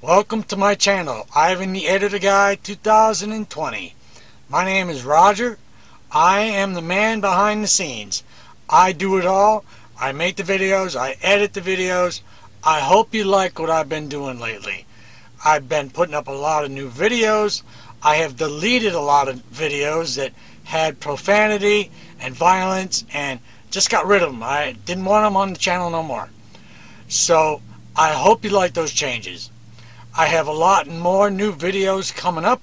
Welcome to my channel, Ivan the Editor Guy 2020. My name is Roger. I am the man behind the scenes. I do it all. I make the videos, I edit the videos. I hope you like what I've been doing lately. I've been putting up a lot of new videos. I have deleted a lot of videos that had profanity and violence and just got rid of them. I didn't want them on the channel no more. So I hope you like those changes. I have a lot more new videos coming up.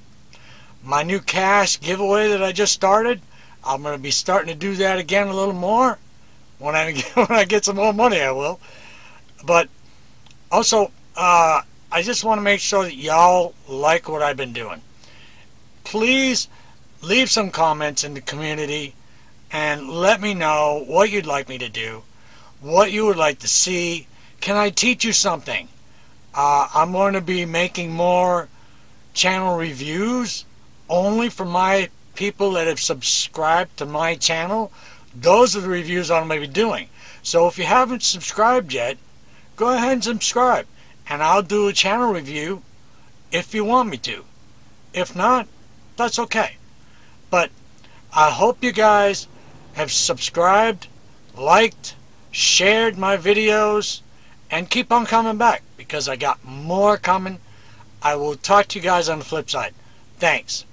My new cash giveaway that I just started, I'm going to be starting to do that again a little more. When I get, when I get some more money, I will. But also, uh, I just want to make sure that y'all like what I've been doing. Please leave some comments in the community and let me know what you'd like me to do, what you would like to see. Can I teach you something? Uh, I'm going to be making more channel reviews only for my people that have subscribed to my channel. Those are the reviews I'm going to be doing. So if you haven't subscribed yet, go ahead and subscribe. And I'll do a channel review if you want me to. If not, that's okay. But I hope you guys have subscribed, liked, shared my videos, and keep on coming back because I got more coming. I will talk to you guys on the flip side. Thanks.